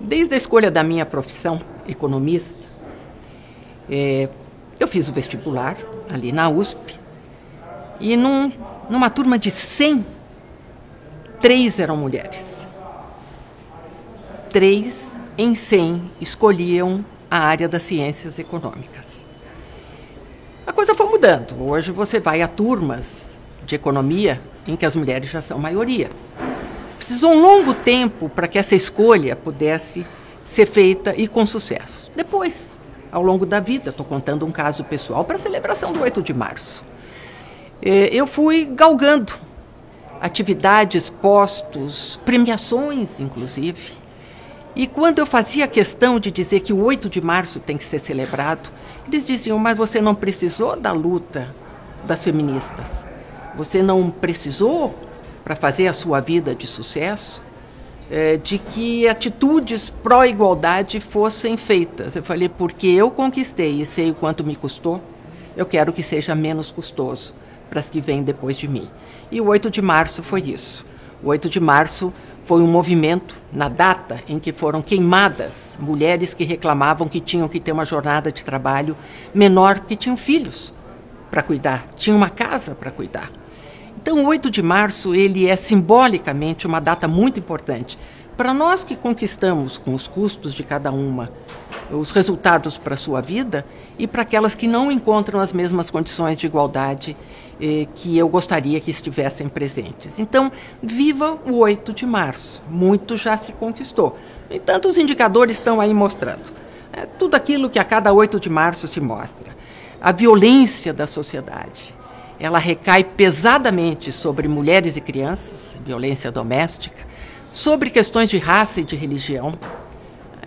Desde a escolha da minha profissão, economista, é, eu fiz o vestibular ali na USP e num, numa turma de 100, três eram mulheres. Três em 100 escolhiam a área das ciências econômicas. A coisa foi mudando. Hoje você vai a turmas de economia em que as mulheres já são maioria. Precisou um longo tempo para que essa escolha pudesse ser feita e com sucesso. Depois, ao longo da vida, estou contando um caso pessoal para a celebração do 8 de março. É, eu fui galgando atividades, postos, premiações, inclusive. E quando eu fazia questão de dizer que o 8 de março tem que ser celebrado, eles diziam: Mas você não precisou da luta das feministas. Você não precisou para fazer a sua vida de sucesso, é, de que atitudes pró-igualdade fossem feitas. Eu falei, porque eu conquistei e sei o quanto me custou, eu quero que seja menos custoso para as que vêm depois de mim. E o 8 de março foi isso. O 8 de março foi um movimento na data em que foram queimadas mulheres que reclamavam que tinham que ter uma jornada de trabalho menor porque tinham filhos para cuidar, tinham uma casa para cuidar. Então, o 8 de março, ele é simbolicamente uma data muito importante. Para nós que conquistamos com os custos de cada uma os resultados para a sua vida e para aquelas que não encontram as mesmas condições de igualdade eh, que eu gostaria que estivessem presentes. Então, viva o 8 de março. Muito já se conquistou. No entanto, os indicadores estão aí mostrando. É tudo aquilo que a cada 8 de março se mostra. A violência da sociedade, ela recai pesadamente sobre mulheres e crianças, violência doméstica, sobre questões de raça e de religião.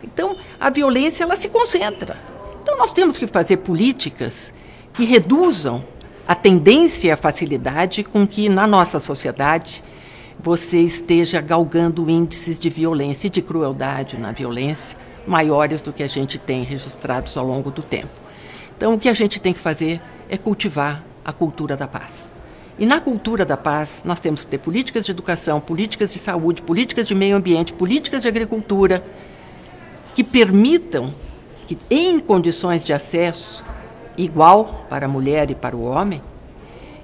Então, a violência ela se concentra. Então, nós temos que fazer políticas que reduzam a tendência e a facilidade com que na nossa sociedade você esteja galgando índices de violência e de crueldade na violência maiores do que a gente tem registrados ao longo do tempo. Então, o que a gente tem que fazer é cultivar a cultura da paz. E na cultura da paz, nós temos que ter políticas de educação, políticas de saúde, políticas de meio ambiente, políticas de agricultura que permitam que, em condições de acesso igual para a mulher e para o homem,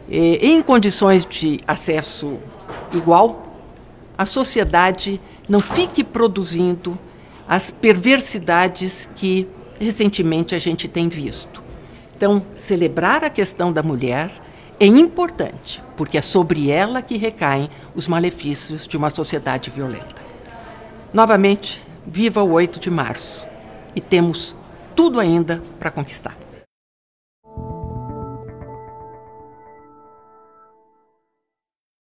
eh, em condições de acesso igual, a sociedade não fique produzindo as perversidades que recentemente a gente tem visto. Então, celebrar a questão da mulher é importante, porque é sobre ela que recaem os malefícios de uma sociedade violenta. Novamente, viva o 8 de março e temos tudo ainda para conquistar.